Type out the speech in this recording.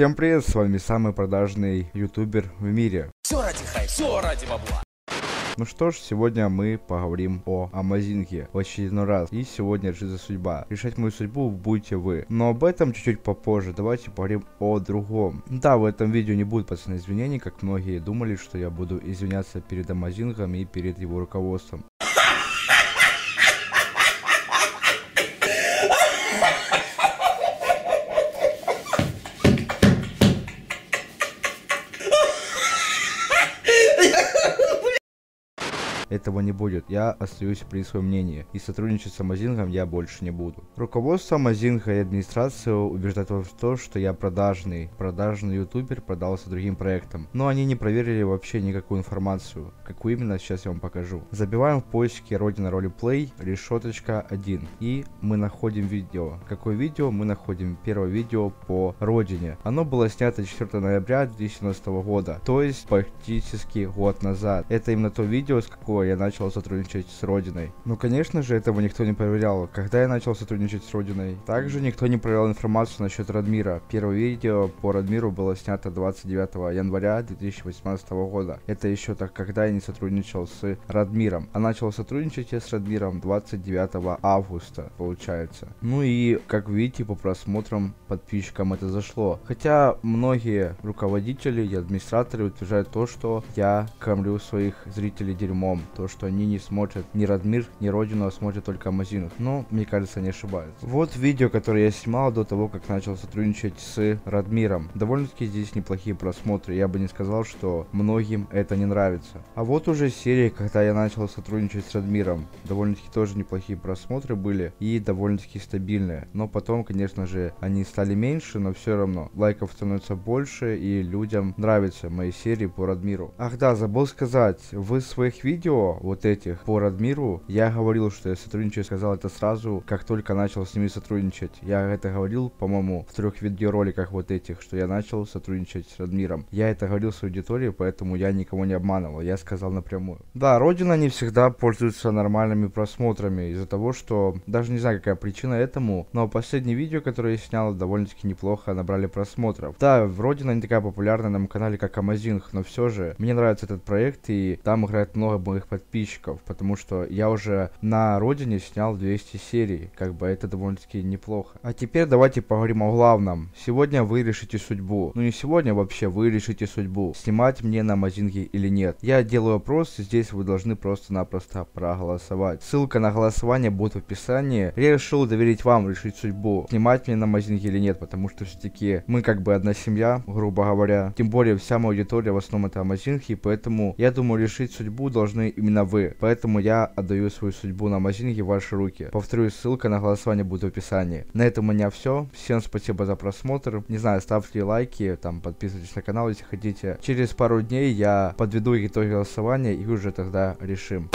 Всем привет, с вами самый продажный ютубер в мире. Все ради хай, все ради бабла. Ну что ж, сегодня мы поговорим о Амазинке в очередной раз. И сегодня решится судьба. Решать мою судьбу будете вы. Но об этом чуть-чуть попозже. Давайте поговорим о другом. Да, в этом видео не будет пацаны извинений, как многие думали, что я буду извиняться перед Амазингом и перед его руководством. Этого не будет. Я остаюсь при своем мнении. И сотрудничать с Амазингом я больше не буду. Руководство Амазинга и администрация убеждают в том, что я продажный. Продажный ютубер продался другим проектам. Но они не проверили вообще никакую информацию. Какую именно, сейчас я вам покажу. Забиваем в поиске Родина Ролеплей, решеточка 1. И мы находим видео. Какое видео? Мы находим первое видео по Родине. Оно было снято 4 ноября 2017 года. То есть практически год назад. Это именно то видео, с какого я начал сотрудничать с Родиной. Ну, конечно же, этого никто не проверял. Когда я начал сотрудничать с Родиной? Также никто не проверял информацию насчет Радмира. Первое видео по Радмиру было снято 29 января 2018 года. Это еще так, когда я не сотрудничал с Радмиром. А начал сотрудничать я с Радмиром 29 августа, получается. Ну и, как видите, по просмотрам подписчикам это зашло. Хотя многие руководители и администраторы утверждают то, что я кормлю своих зрителей дерьмом то, что они не смотрят ни Радмир, ни Родину, а смотрят только Амазинов. Но, мне кажется, не ошибаются. Вот видео, которое я снимал до того, как начал сотрудничать с Радмиром. Довольно-таки здесь неплохие просмотры. Я бы не сказал, что многим это не нравится. А вот уже серия, когда я начал сотрудничать с Радмиром. Довольно-таки тоже неплохие просмотры были и довольно-таки стабильные. Но потом, конечно же, они стали меньше, но все равно лайков становится больше и людям нравятся мои серии по Радмиру. Ах да, забыл сказать, в своих видео вот этих по Радмиру, я говорил, что я сотрудничаю, сказал это сразу, как только начал с ними сотрудничать. Я это говорил, по-моему, в трех видеороликах вот этих, что я начал сотрудничать с Радмиром. Я это говорил в аудитории, поэтому я никого не обманывал, я сказал напрямую. Да, Родина не всегда пользуется нормальными просмотрами из-за того, что даже не знаю, какая причина этому, но последнее видео, которое я снял, довольно-таки неплохо набрали просмотров. Да, Родина не такая популярная на моем канале, как Амазинг, но все же мне нравится этот проект, и там играет много моих подписчиков, потому что я уже на родине снял 200 серий, как бы это довольно-таки неплохо. А теперь давайте поговорим о главном. Сегодня вы решите судьбу. Ну не сегодня вообще, вы решите судьбу. Снимать мне на Мазинге или нет. Я делаю опрос, здесь вы должны просто-напросто проголосовать. Ссылка на голосование будет в описании. Я решил доверить вам решить судьбу. Снимать мне на Мазинге или нет, потому что все-таки мы как бы одна семья, грубо говоря. Тем более вся моя аудитория в основном это Амазинги, поэтому я думаю решить судьбу должны именно вы. Поэтому я отдаю свою судьбу на Мазинге в ваши руки. Повторюсь, ссылка на голосование будет в описании. На этом у меня все. Всем спасибо за просмотр. Не знаю, ставьте лайки, там подписывайтесь на канал, если хотите. Через пару дней я подведу итоги голосования и уже тогда решим.